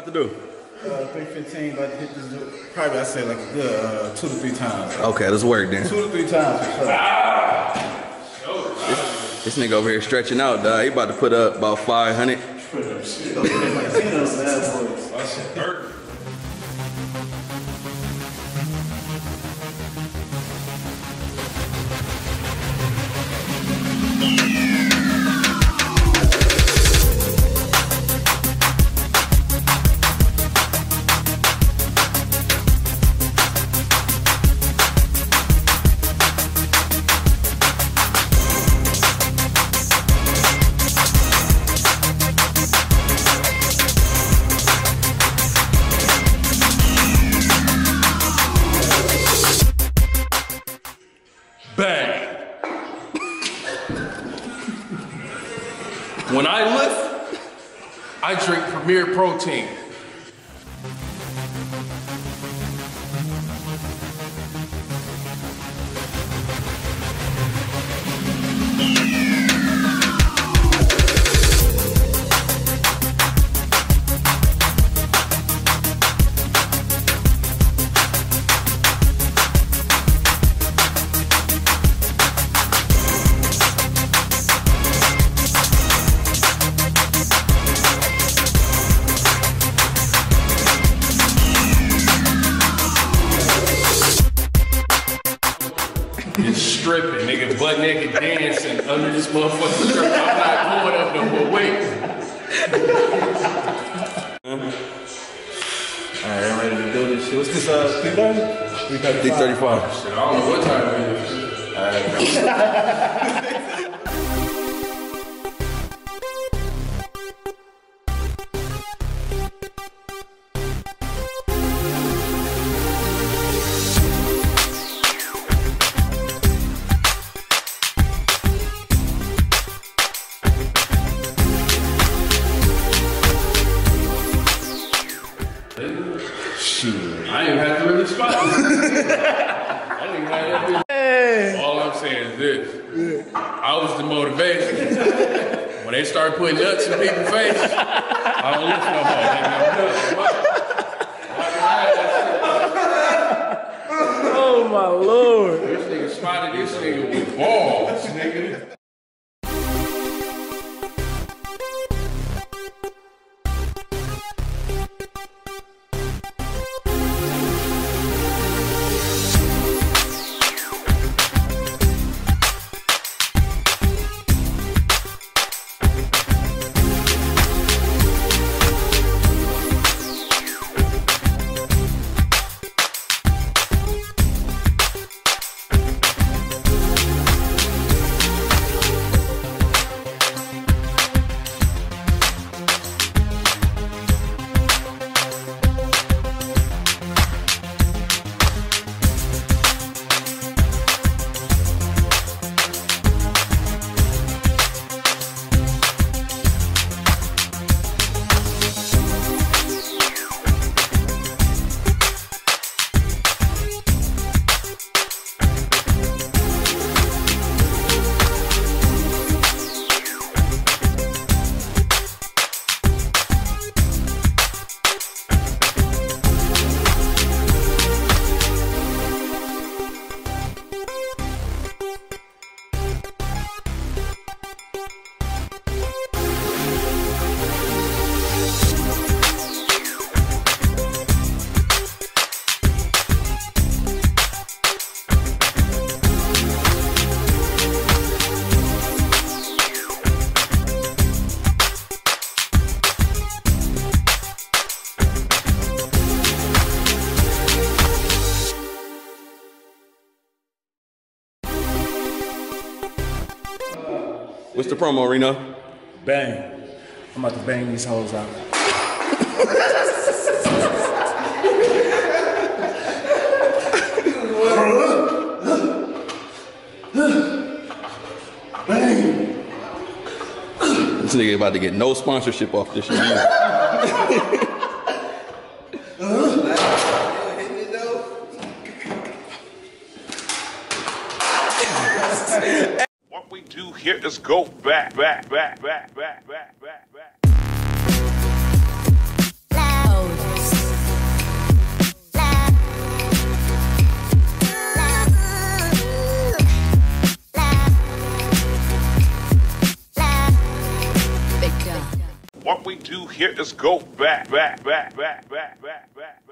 about to do? Uh, 315, about to hit this, probably I say like a good uh, two to three times. Okay, let's work then. Two to three times for sure. This nigga over here stretching out, dog. He about to put up about 500. When I lift, I drink Premier Protein. Just stripping, nigga, butt naked dancing under this motherfucking strip. I'm not going up no more weight. Alright, I'm ready to do this shit. What's this, uh, 330? 335. Shit, I don't know what time it is. Shoot, I have to really spot this. I didn't have that bitch. All I'm saying is this. I was the motivation. When they start putting nuts in people's face, I don't listen no more. Nigga, I'm done. What? Oh my lord. This nigga spotted this nigga with balls, What's the promo, Reno? Bang. I'm about to bang these hoes out. Bang. This nigga about to get no sponsorship off this shit. do here is go back, back, back, back, back, back, back, back. What we do here is go back, back, back, back, back, back, back.